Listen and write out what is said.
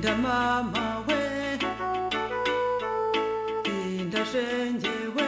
听妈妈喂，听他生气喂。